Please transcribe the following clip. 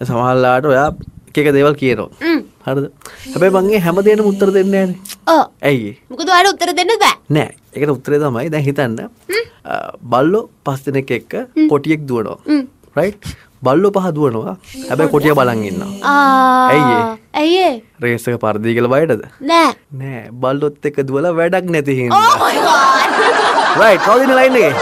සමහල්ලාට ඔයා එක දේවල් කියනවා. හ්ම්. හරිද? හැබැයි මගේ හැම දේනම උත්තර දෙන්න ෑන ඕ ඇයි මොකද ඔයාලට උත්තර දෙන්න බෑ. නෑ. එකට උත්තරේ තමයි දැන් හිතන්න. අ, බල්ලෝ පස් දෙනෙක් එක්ක කොටියෙක් දුවනවා. හ්ම්. රයි් බල්ලෝ පහ දුවනවා. හැබැයි කොටිය බලන් ඉන්නවා. ආ. ඇයි ඒ? ඇයි ඒ? රේසක පරදී කළ බයටද? නෑ. නෑ. බල්ලොත් එක දුවල වැඩක් නැති හිද Oh my God. රයි් කවදින ලයින්ගේ